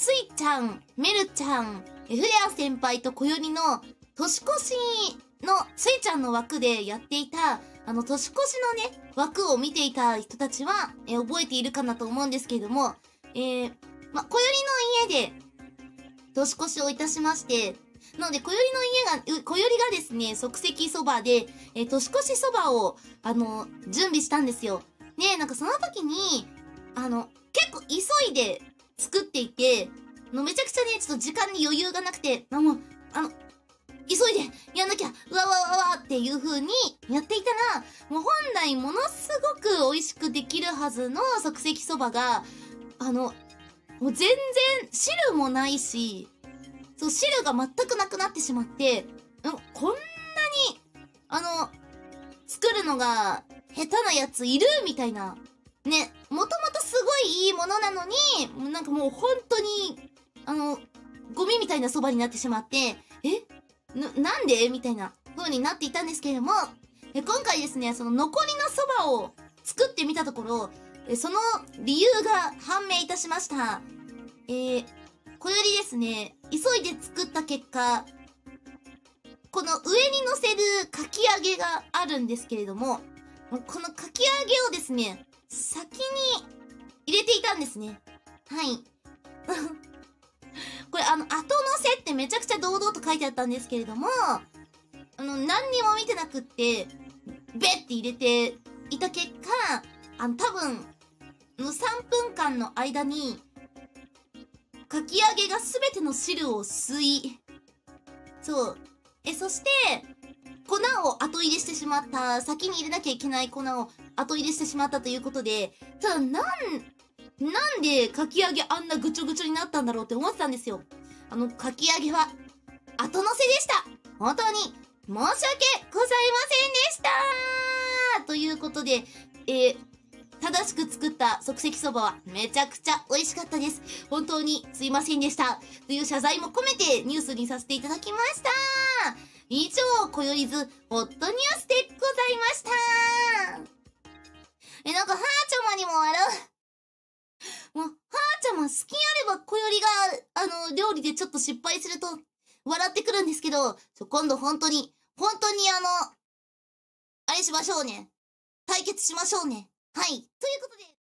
ついちゃん、めるちゃん、フレア先輩と小よりの年越しのついちゃんの枠でやっていた、あの、年越しのね、枠を見ていた人たちは、え覚えているかなと思うんですけれども、えー、ま、小よりの家で、年越しをいたしまして、なので、小よりの家が、う小よりがですね、即席そばで、えー年越しそばを、あの、準備したんですよ。ねなんかその時に、あの、結構急いで作っていて、のめちゃくちゃね、ちょっと時間に余裕がなくて、あ、もう、あの、急いでやんなきゃ、うわわわわっていう風にやっていたら、もう本来ものすごく美味しくできるはずの即席そばが、あの、もう全然汁もないし、そう、汁が全くなくなってしまって、こんなに、あの、作るのが下手なやついるみたいな。ね、もともとすごいいいものなのに、もうなんかもう本当に、あの、ゴミみたいなそばになってしまって、え？な、なんで？みたいな風になっていたんですけれども、え今回ですね、その残りのそばを作ってみたところ、えその理由が判明いたしました。えー、小よりですね、急いで作った結果、この上に乗せるかき揚げがあるんですけれども、このかき揚げをですね、先に入れていたんですね。はい。これあの、後乗せってめちゃくちゃ堂々と書いてあったんですけれども、あの、何にも見てなくって、べって入れていた結果、あの、多分、の3分間の間に、かき揚げがすべての汁を吸い、そう。え、そして、粉を後入れしてしまった、先に入れなきゃいけない粉を後入れしてしまったということで、ただ、なん、なんでかき揚げあんなぐちょぐちょになったんだろうって思ってたんですよ。あの、かき揚げは、後乗せでした本当に、申し訳ございませんでしたということで、えー、正しく作った即席そばはめちゃくちゃ美味しかったです。本当にすいませんでした。という謝罪も込めてニュースにさせていただきました。以上、こよりず、ホットニュースでございました。え、なんか、はーちゃまにも笑う。もう、はーちゃま好きあれば、こよりが、あの、料理でちょっと失敗すると、笑ってくるんですけど、今度本当に、本当にあの、あれしましょうね。対決しましょうね。はい。ということで、